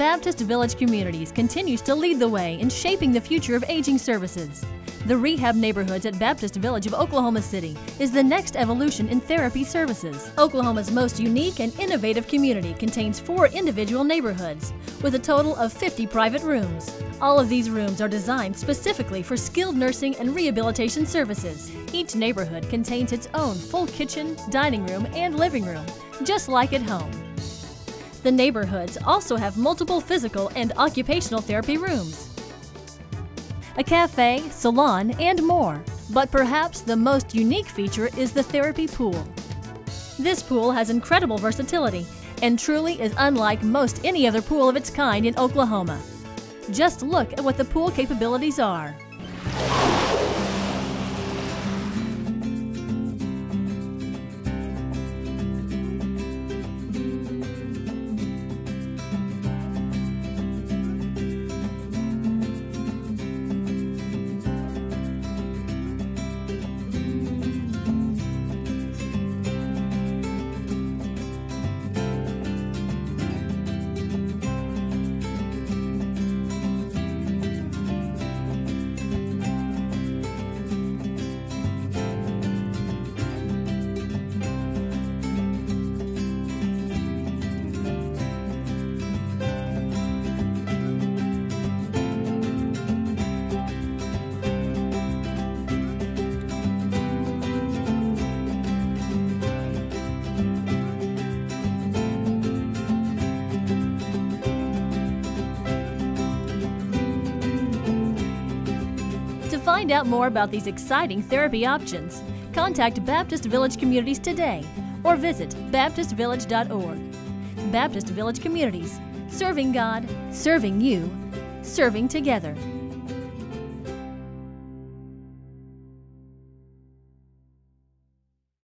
Baptist Village Communities continues to lead the way in shaping the future of aging services. The Rehab Neighborhoods at Baptist Village of Oklahoma City is the next evolution in therapy services. Oklahoma's most unique and innovative community contains four individual neighborhoods with a total of 50 private rooms. All of these rooms are designed specifically for skilled nursing and rehabilitation services. Each neighborhood contains its own full kitchen, dining room, and living room, just like at home. The neighborhoods also have multiple physical and occupational therapy rooms, a cafe, salon, and more. But perhaps the most unique feature is the therapy pool. This pool has incredible versatility and truly is unlike most any other pool of its kind in Oklahoma. Just look at what the pool capabilities are. Find out more about these exciting therapy options, contact Baptist Village Communities today or visit baptistvillage.org. Baptist Village Communities, serving God, serving you, serving together.